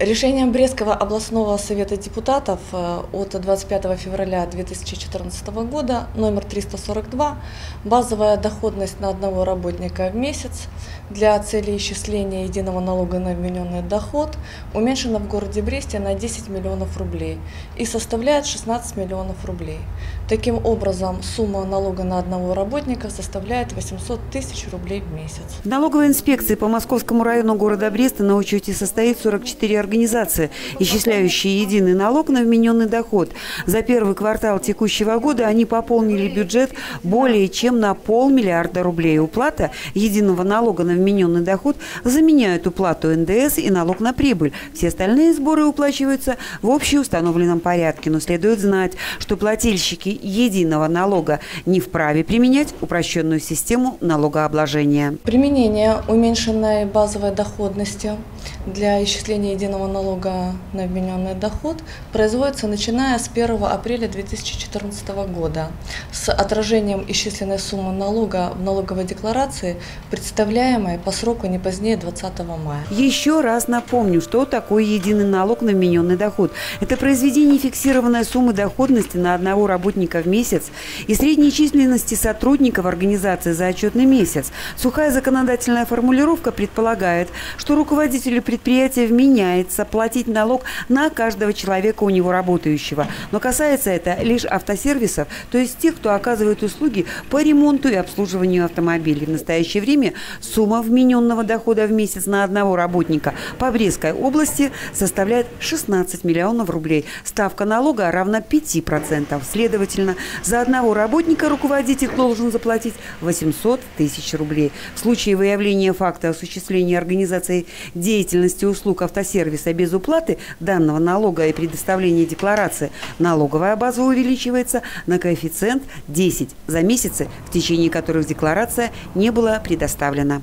Решением Брестского областного совета депутатов э, от 25 февраля 2014 года номер 342 базовая доходность на одного работника в месяц для цели исчисления единого налога на вмененный доход уменьшена в городе Бресте на 10 миллионов рублей и составляет 16 миллионов рублей. Таким образом, сумма налога на одного работника составляет 800 тысяч рублей в месяц. В налоговой инспекции по Московскому району города Бреста на учете состоит 44 организации, исчисляющие единый налог на вмененный доход. За первый квартал текущего года они пополнили бюджет более чем на полмиллиарда рублей. Уплата единого налога на вмененный доход заменяют уплату НДС и налог на прибыль. Все остальные сборы уплачиваются в общеустановленном порядке. Но следует знать, что плательщики единого налога не вправе применять упрощенную систему налогообложения. Применение уменьшенной базовой доходности для исчисления единого налога на вмененный доход производится начиная с 1 апреля 2014 года с отражением исчисленной суммы налога в налоговой декларации, представляемой по сроку не позднее 20 мая. Еще раз напомню, что такое единый налог на вмененный доход. Это произведение фиксированной суммы доходности на одного работника в месяц и средней численности сотрудников организации за отчетный месяц. Сухая законодательная формулировка предполагает, что руководителю предприятия вменяется платить налог на каждого человека у него работающего. Но касается это лишь автосервисов, то есть тех, кто оказывает услуги по ремонту и обслуживанию автомобилей. В настоящее время сумма вмененного дохода в месяц на одного работника по Брестской области составляет 16 миллионов рублей. Ставка налога равна 5%. Следовательно, за одного работника руководитель должен заплатить 800 тысяч рублей. В случае выявления факта осуществления организации деятельности деятельности услуг автосервиса без уплаты данного налога и предоставления декларации налоговая база увеличивается на коэффициент 10 за месяцы, в течение которых декларация не была предоставлена.